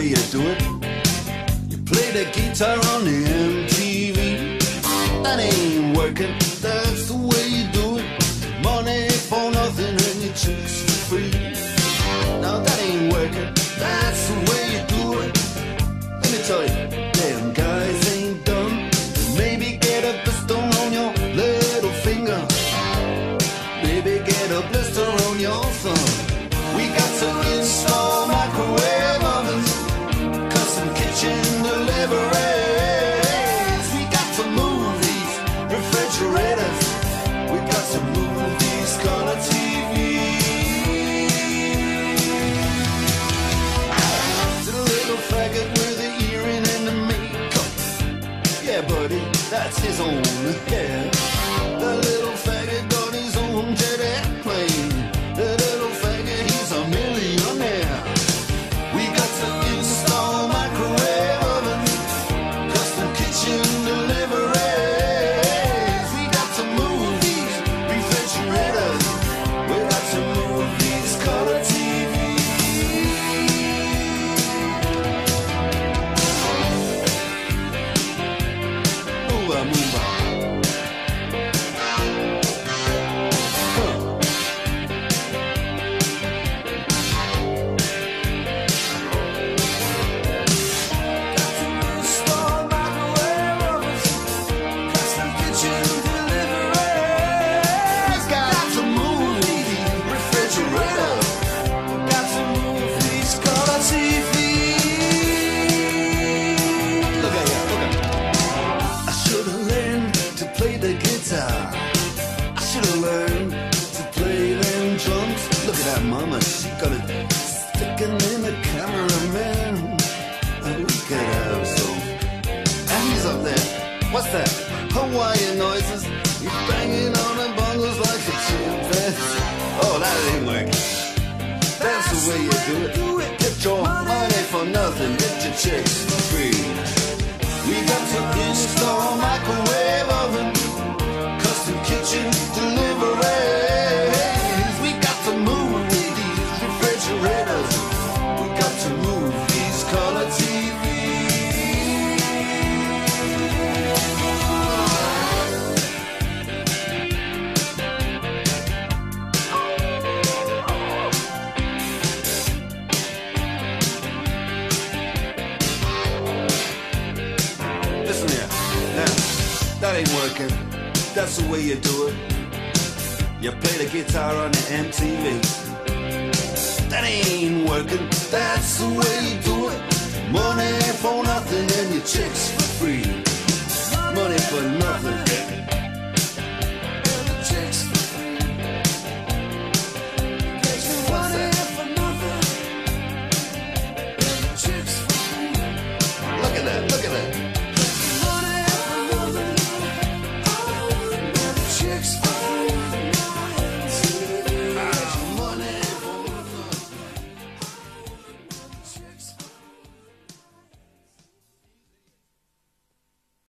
way you do it. You play the guitar on the MTV. That ain't working. That kitchen deliveries. We got some movies, refrigerators. We got some movies, color TV. The little faggot with the earring and the makeup. Yeah, buddy, that's his own. hair. the little faggot. Arthur. ain't working. That's the way you do it. You play the guitar on the MTV. That ain't working. That's the way you do it.